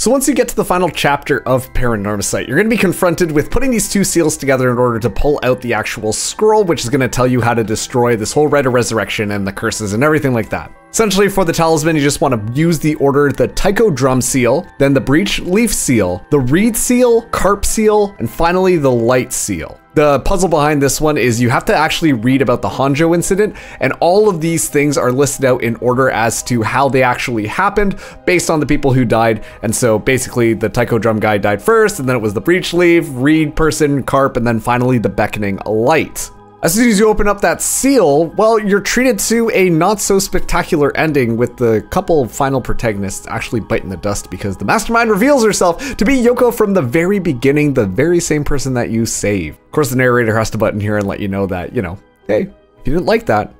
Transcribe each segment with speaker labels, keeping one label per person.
Speaker 1: So once you get to the final chapter of Paranormasight, you're going to be confronted with putting these two seals together in order to pull out the actual scroll, which is going to tell you how to destroy this whole Rite of Resurrection and the curses and everything like that. Essentially, for the talisman, you just want to use the order the Taiko Drum Seal, then the Breech Leaf Seal, the Reed Seal, Carp Seal, and finally the Light Seal. The puzzle behind this one is you have to actually read about the Honjo incident, and all of these things are listed out in order as to how they actually happened based on the people who died. And so basically, the Taiko drum guy died first, and then it was the breech leaf, reed person, carp, and then finally the beckoning light. As soon as you open up that seal, well, you're treated to a not so spectacular ending with the couple final protagonists actually biting the dust because the mastermind reveals herself to be Yoko from the very beginning, the very same person that you saved. Of course, the narrator has to button here and let you know that, you know, hey, if you didn't like that,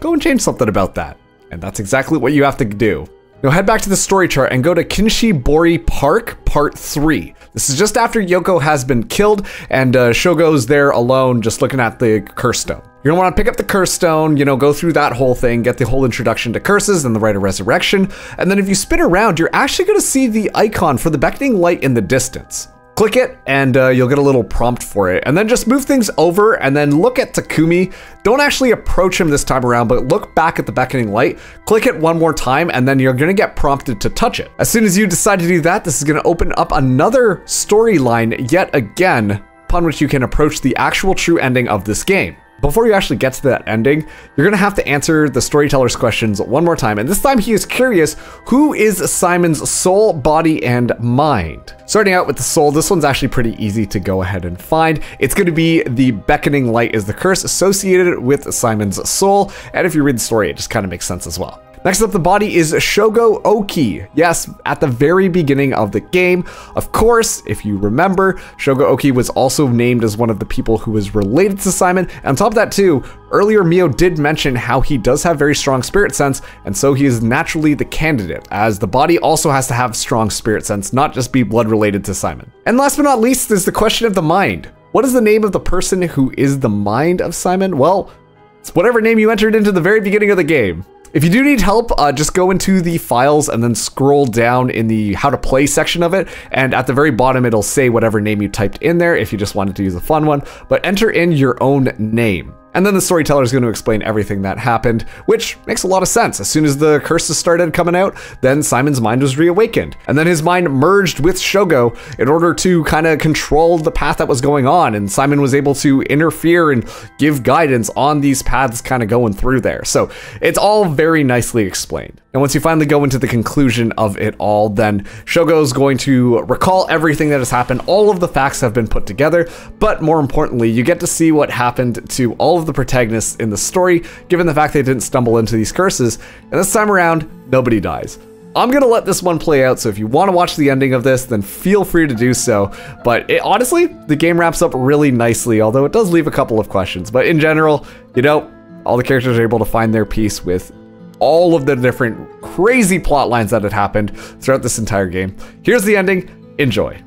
Speaker 1: go and change something about that. And that's exactly what you have to do. Now head back to the story chart and go to Kinshibori Park, Part 3. This is just after Yoko has been killed and uh, Shogo's there alone just looking at the curse stone. You're gonna wanna pick up the curse stone, you know, go through that whole thing, get the whole introduction to curses and the rite of resurrection, and then if you spin around, you're actually gonna see the icon for the beckoning light in the distance. Click it and uh, you'll get a little prompt for it. And then just move things over and then look at Takumi. Don't actually approach him this time around, but look back at the beckoning light. Click it one more time and then you're gonna get prompted to touch it. As soon as you decide to do that, this is gonna open up another storyline yet again, upon which you can approach the actual true ending of this game. Before you actually get to that ending, you're gonna have to answer the storyteller's questions one more time, and this time he is curious who is Simon's soul, body, and mind? Starting out with the soul, this one's actually pretty easy to go ahead and find. It's to be the beckoning light is the curse associated with Simon's soul, and if you read the story, it just kind of makes sense as well. Next up, the body is Shogo Okiie. Yes, at the very beginning of the game. Of course, if you remember, Shogo Okiie was also named as one of the people who was related to Simon. And on top of that, too, earlier Mio did mention how he does have very strong spirit sense, and so he is naturally the candidate, as the body also has to have strong spirit sense, not just be blood related to Simon. And last but not least is the question of the mind. What is the name of the person who is the mind of Simon? Well, it's whatever name you entered into the very beginning of the game. If you do need help, uh, just go into the files and then scroll down in the how to play section of it. And at the very bottom, it'll say whatever name you typed in there if you just wanted to use a fun one. But enter in your own name. And then the storyteller is going to explain everything that happened, which makes a lot of sense. As soon as the curses started coming out, then Simon's mind was reawakened. And then his mind merged with Shogo in order to kind of control the path that was going on. And Simon was able to interfere and give guidance on these paths kind of going through there. So it's all very nicely explained. And once you finally go into the conclusion of it all, then Shogo is going to recall everything that has happened. All of the facts have been put together, but more importantly, you get to see what happened to all of the protagonists in the story, given the fact they didn't stumble into these curses. And this time around, nobody dies. I'm gonna let this one play out, so if you want to watch the ending of this, then feel free to do so. But it, honestly, the game wraps up really nicely, although it does leave a couple of questions. But in general, you know, all the characters are able to find their peace with all of the different crazy plot lines that had happened throughout this entire game. Here's the ending. Enjoy.